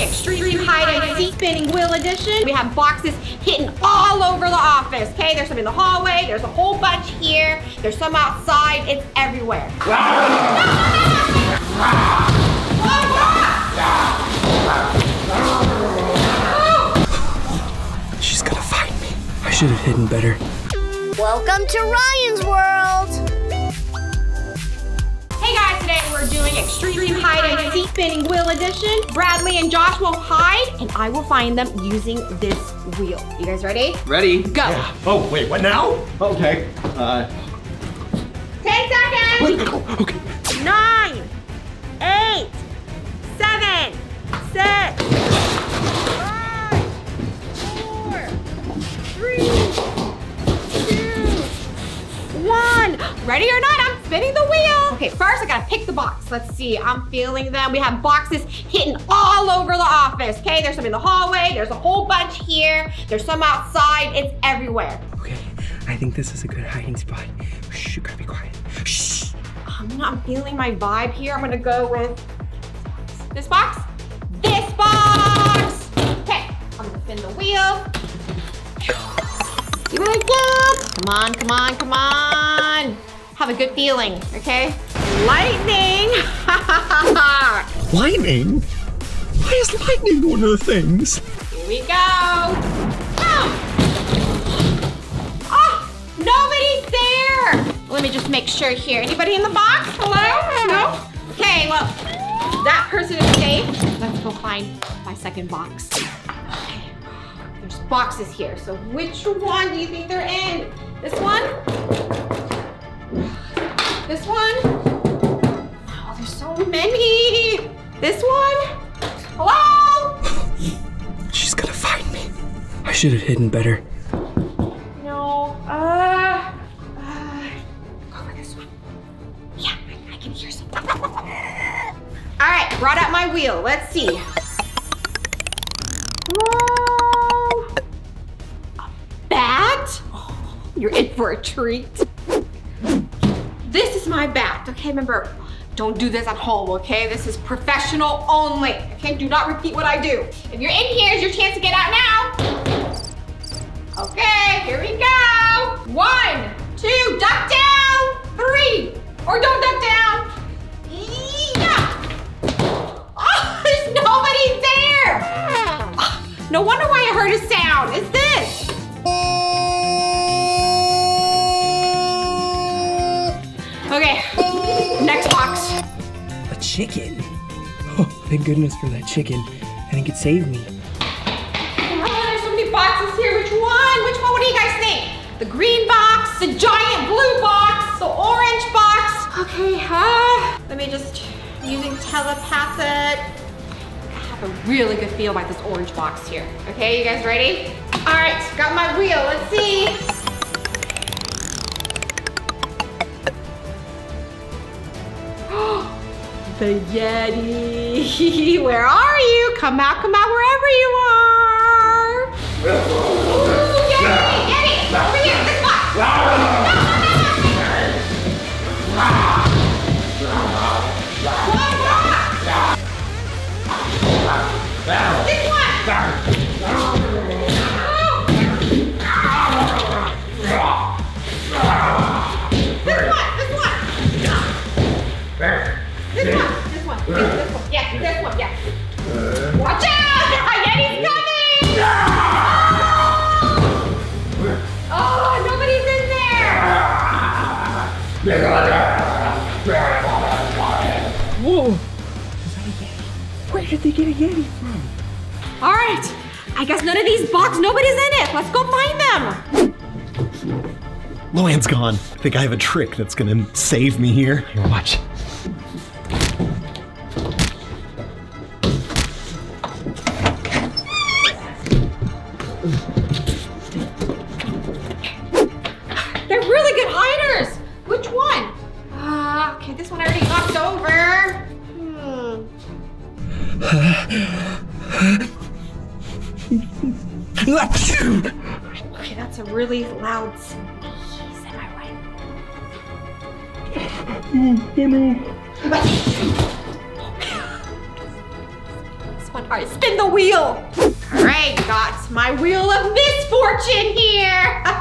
doing extreme hide and seek spinning wheel edition. We have boxes hidden all over the office, okay? There's some in the hallway, there's a whole bunch here, there's some outside, it's everywhere. She's gonna find me. I should have hidden better. Welcome to Ryan's World. Doing extreme hide and seek spinning wheel edition. Bradley and Josh will hide and I will find them using this wheel. You guys ready? Ready? Go. Oh, wait, what now? Okay. Uh, 10 seconds. okay. Nine, eight, the box. Let's see, I'm feeling them. We have boxes hidden all over the office, okay? There's some in the hallway, there's a whole bunch here, there's some outside, it's everywhere. Okay, I think this is a good hiding spot. Shh, you gotta be quiet. Shh. I'm not feeling my vibe here. I'm gonna go with this box, this box. Okay, I'm gonna spin the wheel. See what I get? Come on, come on, come on. Have a good feeling, okay? Lightning! Lightning? Why is lightning one of the things? Here we go. Ah! Ah, nobody's there. Let me just make sure here. Anybody in the box? Hello? No? Okay, well, that person is safe. Let's go find my second box. Okay. There's boxes here. So which one do you think they're in? This one? This one? So many. This one? Hello? She's gonna find me. I should have hidden better. No. Uh. uh go for this one. Yeah, I, I can hear something. All right, brought out my wheel. Let's see. Whoa. A bat? Oh, you're in for a treat. This is my bat. Okay, remember, don't do this at home, okay? This is professional only. Okay, do not repeat what I do. If you're in here, here's your chance to get out now. Okay, here we go. One, two, duck down. Three, or don't duck down. Yeah. Oh, there's nobody there. Ah, No wonder why I heard a sound. It's this. Okay, next box. A chicken? Oh, thank goodness for that chicken. I think it saved me. Oh, there's so many boxes here. Which one? Which one? What do you guys think? The green box, the giant blue box, the orange box. Okay, uh, let me just using telepathic. I have a really good feel about this orange box here. Okay, you guys ready? All right, got my wheel. Let's see. The Yeti. Where are you? Come out, come out wherever you are. Ooh, Yeti, Yeti, over here, this. One Loann's gone. I think I have a trick that's gonna save me here. Here, watch. Oh no. one. All right, spin the wheel. All right, got my wheel of misfortune here. Ha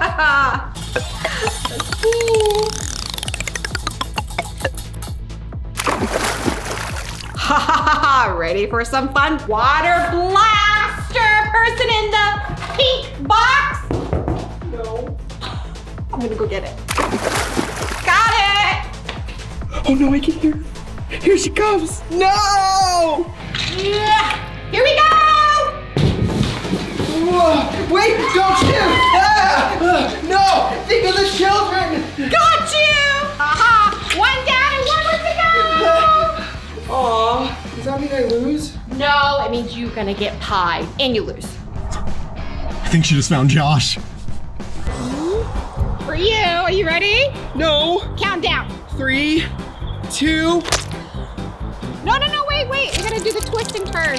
ha ha ha! Ready for some fun water blaster person in the pink box? No. I'm gonna go get it. Oh no, I can hear her. Here she comes. No! Yeah. Here we go! Whoa, wait, don't shoot! Ah, no! Think of the children! Got you! Haha! One down and one more to go! Aw, does that mean I lose? No, it means you're gonna get pie and you lose. I think she just found Josh. For you, are you ready? No! Countdown. Three, two, No, no, no, wait, wait. We're gonna do the twist and turn.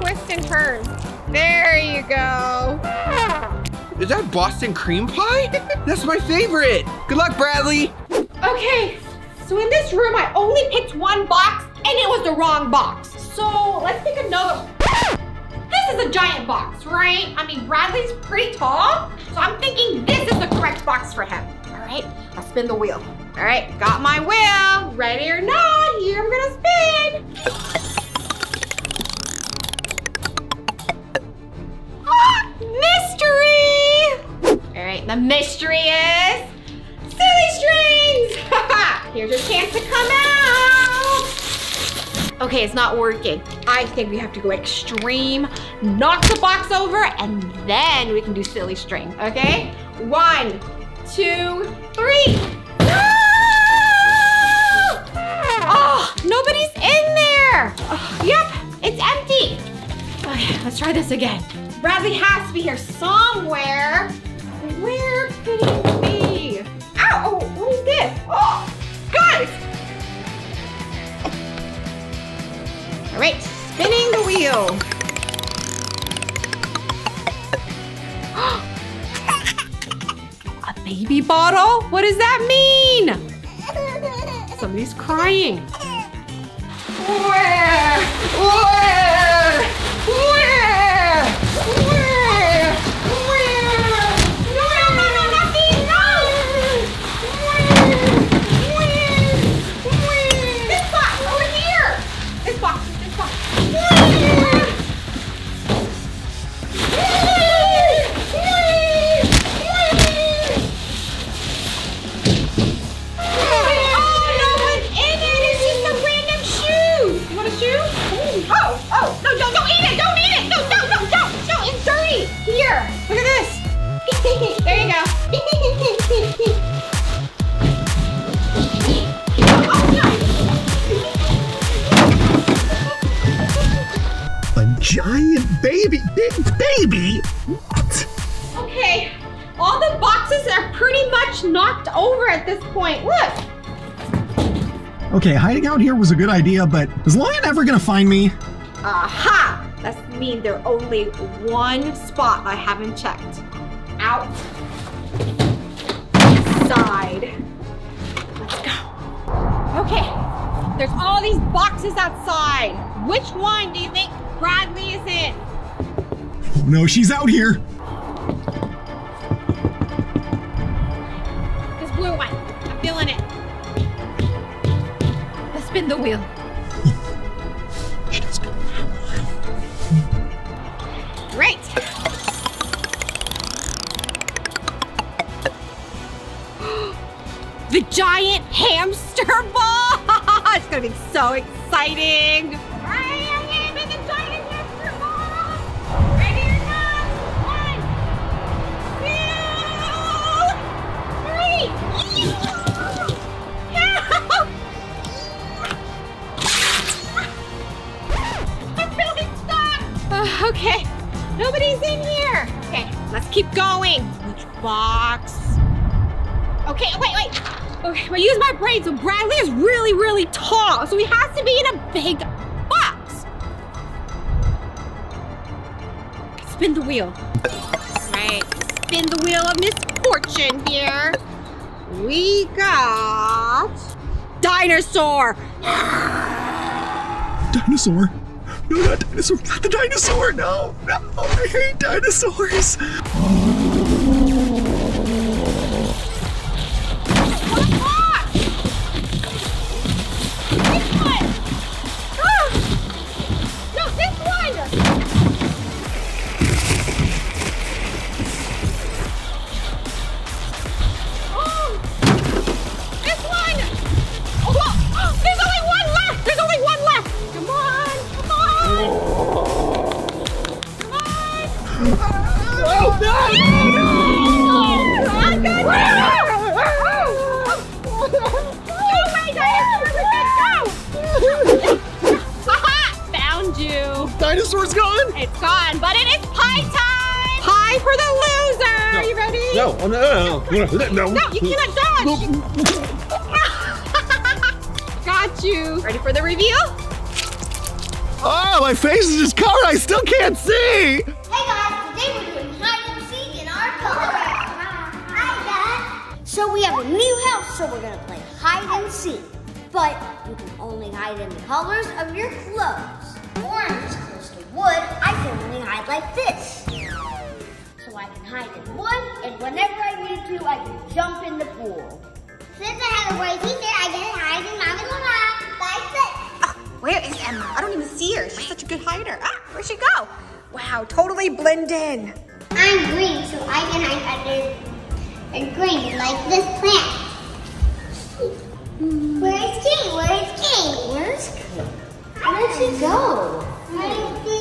Twist and turn. There you go. Is that Boston cream pie? That's my favorite. Good luck, Bradley. Okay, so in this room, I only picked one box and it was the wrong box. So let's pick another. This is a giant box, right? I mean, Bradley's pretty tall, so I'm thinking this is the correct box for him. All right, I'll spin the wheel. All right, got my wheel. Ready or not, here I'm gonna spin. Ah, mystery! All right, the mystery is silly strings! Here's your chance to come out! Okay, it's not working. I think we have to go extreme, knock the box over, and then we can do silly string, okay? One, two, three. Nobody's in there! Oh, yep, it's empty. Okay, let's try this again. Bradley has to be here somewhere. Where could he be? Ow! Oh, what is this? Oh, guys! All right, spinning the wheel. A baby bottle? What does that mean? Somebody's crying. Where? Where? This point. Look. Okay, hiding out here was a good idea, but is Loann ever gonna find me? Aha! That means there's only one spot I haven't checked. Out. Side. Let's go. Okay. There's all these boxes outside. Which one do you think Bradley is in? Oh, no, she's out here. It. Let's spin the wheel. Great. the giant hamster ball! it's gonna be so exciting! Okay, nobody's in here. Okay, let's keep going. Which box? Okay, wait, wait. Okay, I use my brain. So Bradley is really, really tall, so he has to be in a big box. Spin the wheel. Right, spin the wheel of misfortune here. We got dinosaur. Dinosaur? No, not dinosaur. Not the dinosaur. No, no. I hate dinosaurs. Got you. Ready for the reveal? Oh, my face is just covered. I still can't see. Hey guys, today we're doing hide and seek in our color. Hi Dad. So we have a new house, so we're gonna play hide and seek. But you can only hide in the colors of your clothes. Orange is close to wood. I can only hide like this. So I can hide in wood, and whenever I need to, I can jump in the pool. Since I have a white teacher, I can hide in Mommy's lap like this. Where is Emma? I don't even see her. She's such a good hider. Ah, where'd she go? Wow, totally blend in. I'm green, so I can hide under a green like this plant. Where's King? Where's King? Where's King? Where'd she go? Where did she go?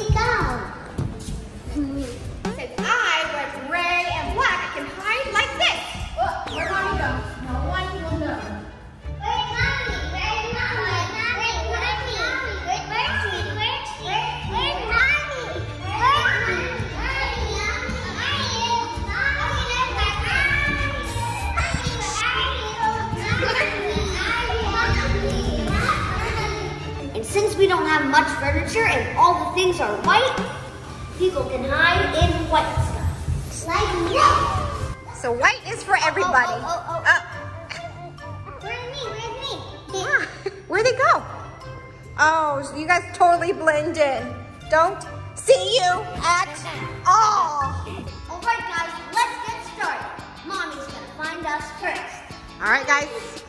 Much furniture and all the things are white, people can hide in white stuff. Like this. So white is for everybody. Oh, oh, oh, Uh, Where's me? Where's me? where'd they go? Oh, so you guys totally blend in. Don't see you at all. All right, guys, let's get started. Mommy's gonna find us first. All right, guys,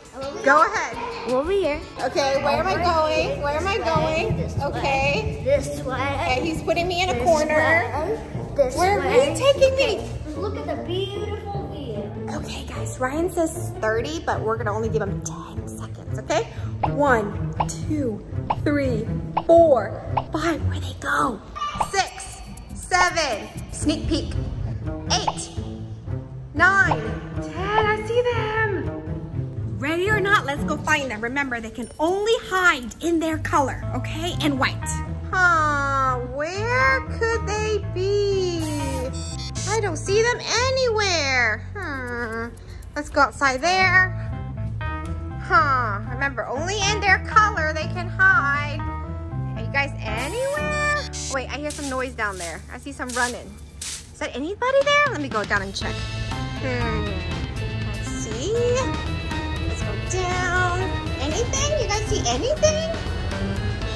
go ahead. Over here. Okay, where am I going? Where am I going? Okay. This way. Okay, he's putting me in a This corner. way, Where are you taking me? Look at the beautiful view. Okay, guys, Ryan says 30, but we're gonna only give him 10 seconds, okay? One, two, three, four, five, where'd they go? Six, seven, sneak peek, eight, nine, let's go find them. Remember, they can only hide in their color, okay? And white. Huh, where could they be? I don't see them anywhere. Hmm. Let's go outside there. Huh. Remember, only in their color they can hide. Are you guys anywhere? Wait, I hear some noise down there. I see some running. Is that anybody there? Let me go down and check. Hmm. Let's see. Down. Anything? You guys see anything?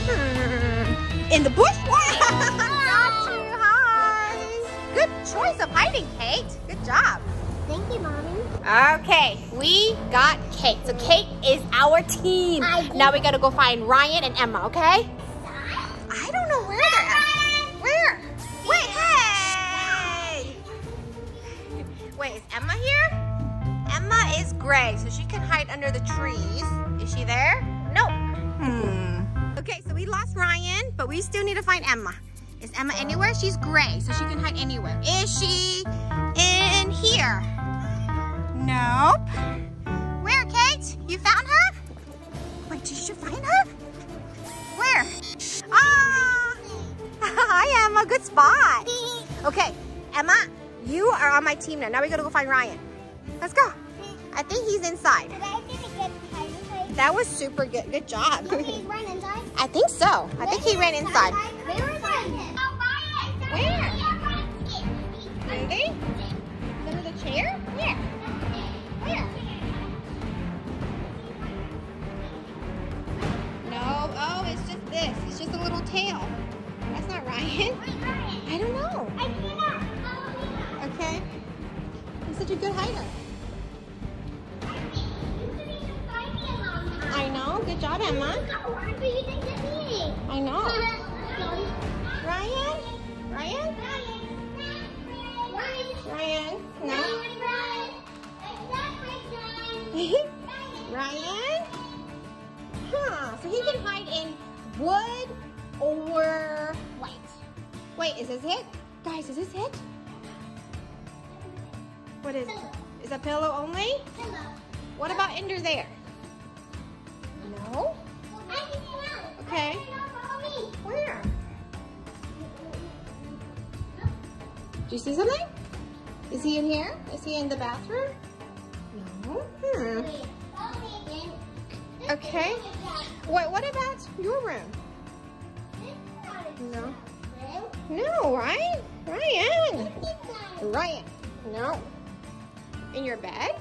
Hmm. In the bush? Not too high. Good choice of hiding, Kate. Good job. Thank you, Mommy. Okay, we got Kate. So Kate is our team. Now we gotta go find Ryan and Emma, okay? I don't know where they're at. Where? Wait, hey! Wait, is Emma here? Emma is gray, so she can hide under the trees. Is she there? No. Hmm. Okay, so we lost Ryan, but we still need to find Emma. Is Emma anywhere? She's gray, so she can hide anywhere. Is she in here? Nope. Where, Kate? You found her? Wait, did you find her? Where? Ah! Hi, Emma. Good spot. Okay, Emma, you are on my team now. Now we gotta go find Ryan. Let's go. I think he's inside. Did I didn't get hide inside? That was super good. Good job. He's run inside. I think so. I think he ran inside. Where is Ryan? Where? Oh, really? Under the chair? Where? Where? No. Oh, it's just this. It's just a little tail. Ryan? Where's Ryan? I don't know. I cannot. Oh, Follow me. Okay. He's such a good hider. Good job, Emma. But you didn't get me? I know. Ryan? Ryan? Ryan? Ryan? Ryan? No? Ryan? It's not my time. Ryan? Huh. So he can hide in wood or white. Wait, is this it? Guys, is this it? What is it? Is that pillow only? Hello. What about under there? Okay. Where? Do you see something? Is he in here? Is he in the bathroom? No. Hmm. Follow me again. Okay. What, what about your room? No. No, right? Ryan. Ryan. No. In your bed?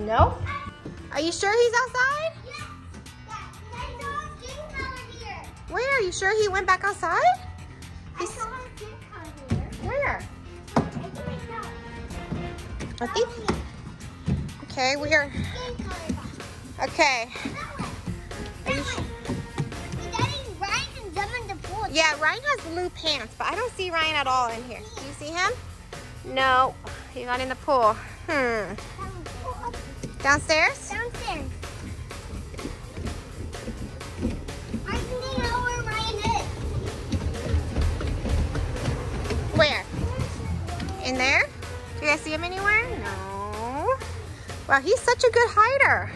No. Are you sure he's outside? Where? Are you sure he went back outside? He's, where? I think. Okay, we are. Okay. Are you, yeah, Ryan has blue pants, but I don't see Ryan at all in here. Do you see him? No, he's not in the pool. Hmm. Downstairs? Downstairs. In there? Do you guys see him anywhere? No. Wow, he's such a good hider.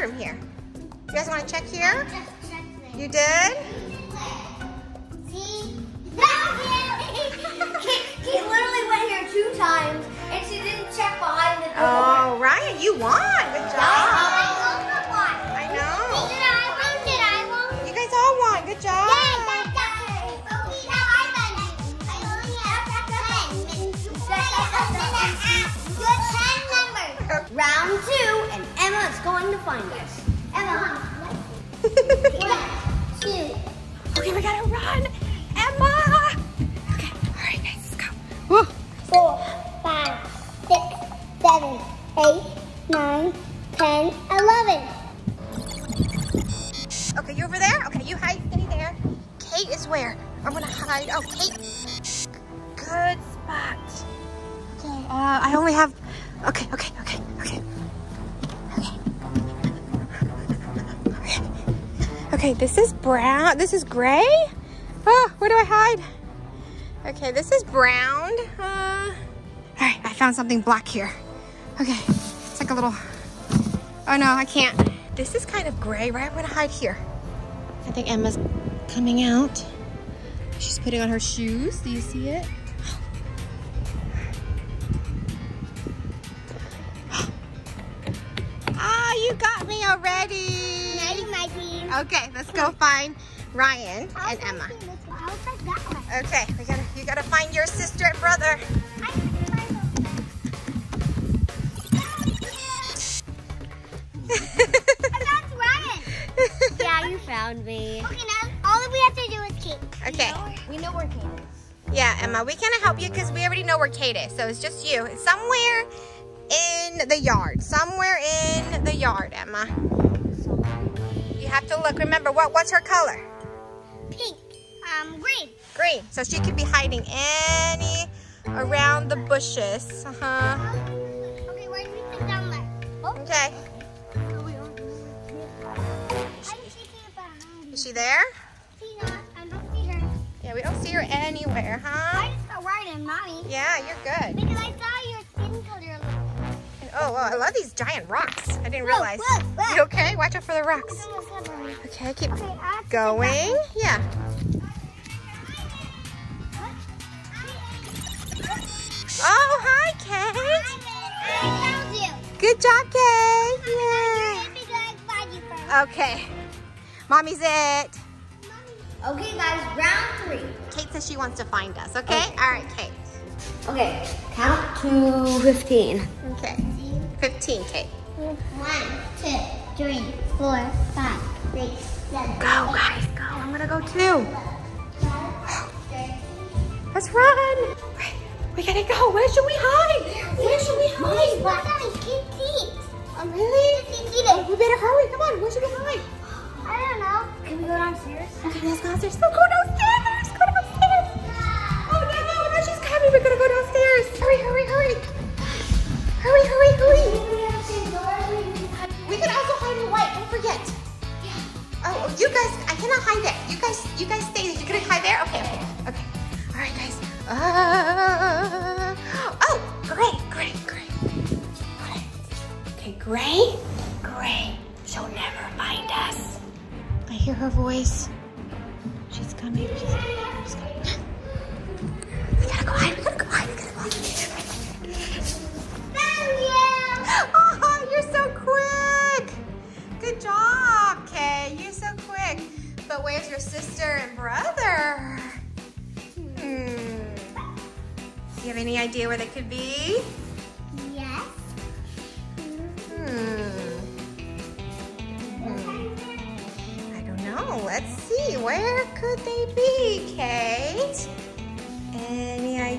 Bathroom here? You guys want to check here? You did? See? he literally went here two times and she didn't check behind the door. Oh, Ryan, you won. Good job. Round two, and Emma is going to find us. Emma, one, two, Okay, we gotta run. Emma. Okay, all right, guys, let's go. Woo. four, five, six, seven, eight, nine, ten, eleven. Okay, you over there? Okay, you hide stay there. Kate is where? I'm gonna hide. Oh, Kate. Good spot. Okay, uh, I only have. Okay, okay, okay, okay. Okay, this is brown. This is gray. Oh, where do I hide? Okay, this is brown. Uh, all right, I found something black here. Okay, it's like a little. Oh no, I can't. This is kind of gray, right? I'm gonna hide here. I think Emma's coming out. She's putting on her shoes. Do you see it? Ah, you got me already. Nighty, my team. Okay, let's go find Ryan and Emma. I'll take that one. Okay, we gotta you gotta find your sister and brother. Yeah, you found me. Okay, now all that we have to do is Kate. Okay. We know where Kate is. Yeah, Emma, we can't help you because we already know where Kate is. So it's just you. Somewhere in the yard. Somewhere in the yard, Emma. Have to look. Remember, what what's her color? Pink. Um, green. Green. So she could be hiding any around the bushes. Uh-huh. Okay, where do we down there? Oh, Okay. I'm taking it behind. Is she there? I don't see her. Yeah, we don't see her anywhere, huh? I just got Ryan and mommy Yeah, you're good. Oh, well, I love these giant rocks. I didn't realize. look, look. You okay? Watch out for the rocks. Okay, keep going. Yeah. Oh, hi, Kate. I found you. Good job, Kate. Let me go and find you first. Yeah. Okay. Mommy's it. Okay, guys, round three. Kate says she wants to find us, okay? All right, Kate. Okay, count to 15. Okay. 15, Kate. One, two, three, four, five, six, seven. Go, guys, go. I'm gonna go too. Let's run. We gotta go. Where should we hide? Where should we hide? Oh, really? Oh, we better hurry. Come on. Where should we hide? I don't know. Can we go downstairs? Okay, let's go downstairs. Go, go downstairs. Go downstairs. Oh, no, no, no. She's coming. We're gonna go downstairs. Hurry, hurry, hurry. Hurry, hurry, hurry. We can also hide in white. Don't forget. Yeah. Oh, you guys, I cannot hide there. You guys, you guys stay. You're gonna hide there? Okay, okay, okay. All right, guys. Uh,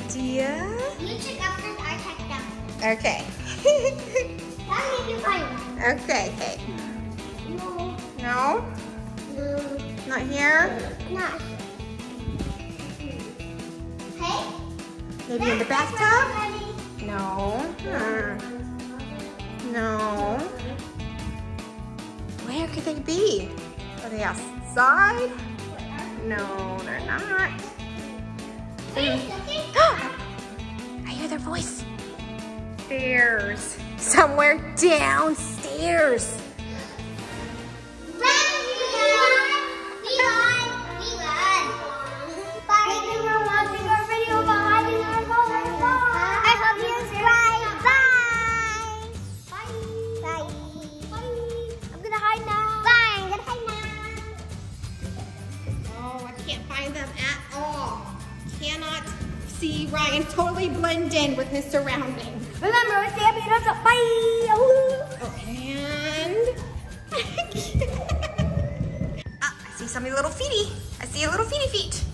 idea? You check out first, I check down. Okay. Me if you find one. okay, No. No? No. Not here? Not. Hey? Maybe in the bathtub? No. Hmm. No. Where could they be? Are they outside? No, they're not. Mm. I hear their voice. Stairs. Somewhere downstairs. Ryan totally blend in with his surroundings. Remember, stay up and up. Bye. Oh, and ah, I see some little feety. I see a little feety feet.